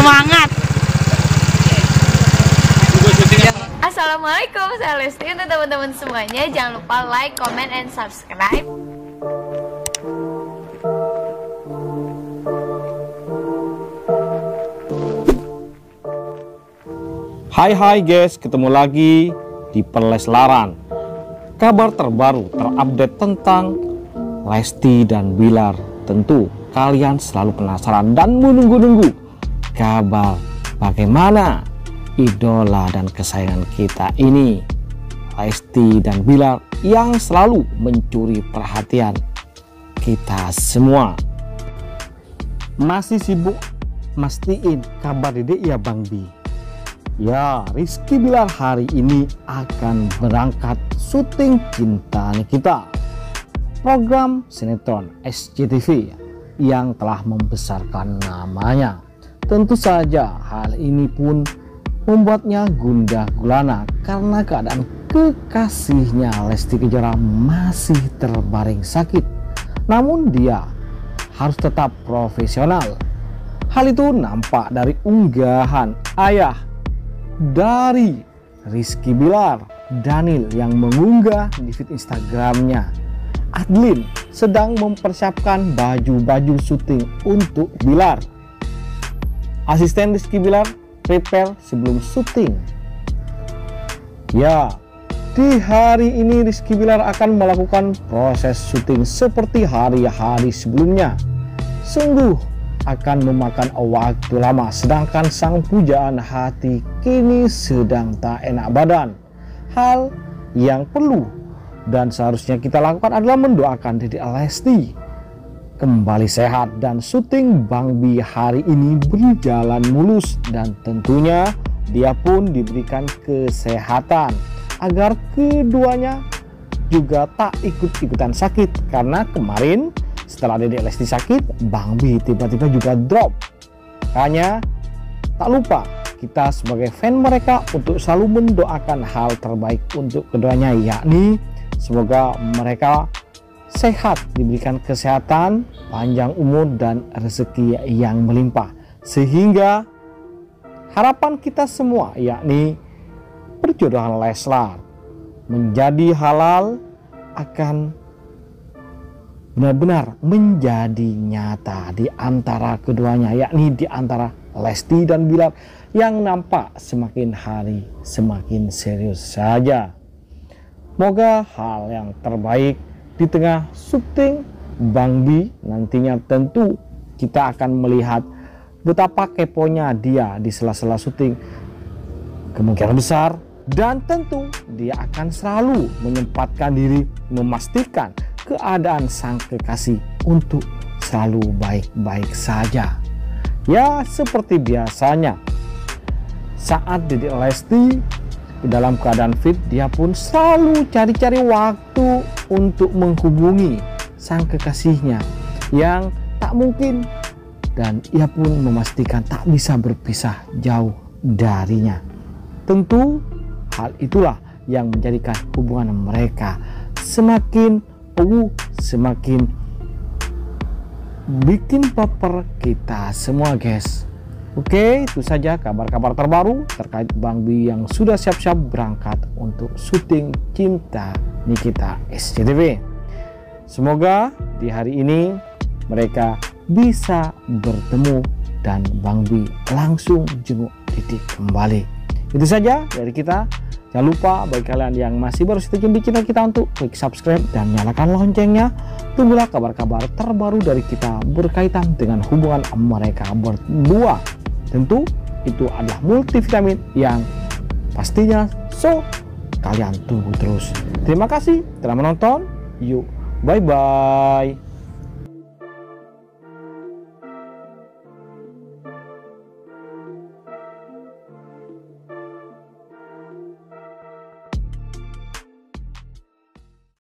Semangat. Assalamualaikum, saya Lesti untuk teman-teman semuanya. Jangan lupa like, comment, and subscribe. Hai hai guys, ketemu lagi di Perleslaran. Kabar terbaru terupdate tentang Lesti dan Bilar. Tentu kalian selalu penasaran dan menunggu-nunggu kabar bagaimana idola dan kesayangan kita ini Lesti dan Bilar yang selalu mencuri perhatian kita semua. Masih sibuk mastiin kabar Dede ya Bang Bi? Ya, Rizky Bilar hari ini akan berangkat syuting Cinta Kita. Program sinetron SCTV yang telah membesarkan namanya. Tentu saja hal ini pun membuatnya gundah gulana karena keadaan kekasihnya Lesti Kejora masih terbaring sakit. Namun dia harus tetap profesional. Hal itu nampak dari unggahan ayah dari Rizky Bilar Daniel yang mengunggah di feed Instagramnya Adlin sedang mempersiapkan baju-baju syuting untuk Bilar asisten Rizky Bilar prepare sebelum syuting. Ya di hari ini Rizky Bilar akan melakukan proses syuting seperti hari-hari sebelumnya. Sungguh akan memakan waktu lama sedangkan sang pujaan hati kini sedang tak enak badan. Hal yang perlu dan seharusnya kita lakukan adalah mendoakan Dede Lesti kembali sehat dan syuting Bang Bi hari ini berjalan mulus dan tentunya dia pun diberikan kesehatan agar keduanya juga tak ikut-ikutan sakit karena kemarin setelah Dedek Lesti sakit, Bang Bi tiba-tiba juga drop. Hanya tak lupa kita sebagai fan mereka untuk selalu mendoakan hal terbaik untuk keduanya yakni semoga mereka sehat, diberikan kesehatan, panjang umur dan rezeki yang melimpah. Sehingga harapan kita semua yakni perjodohan Leslar menjadi halal akan benar-benar menjadi nyata di antara keduanya yakni di antara Lesti dan Bilar yang nampak semakin hari semakin serius saja. Moga hal yang terbaik di tengah syuting Bang Bi nantinya tentu kita akan melihat betapa keponya dia di sela-sela syuting kemungkinan besar dan tentu dia akan selalu menyempatkan diri memastikan keadaan sang kekasih untuk selalu baik-baik saja. Ya seperti biasanya saat Dede Lesti dalam keadaan fit dia pun selalu cari-cari waktu untuk menghubungi sang kekasihnya yang tak mungkin dan ia pun memastikan tak bisa berpisah jauh darinya. Tentu hal itulah yang menjadikan hubungan mereka semakin uh, semakin bikin baper kita semua guys Oke itu saja kabar-kabar terbaru terkait Bang Bi yang sudah siap-siap berangkat untuk syuting Cinta Nikita SCTV Semoga di hari ini mereka bisa bertemu dan Bang Bi langsung jenguk titik kembali itu saja dari kita Jangan lupa bagi kalian yang masih baru setuju di channel kita untuk klik subscribe dan nyalakan loncengnya. Tunggulah kabar-kabar terbaru dari kita berkaitan dengan hubungan mereka berdua. Tentu itu adalah multivitamin yang pastinya so kalian tunggu terus. Terima kasih telah menonton. Yuk, bye-bye.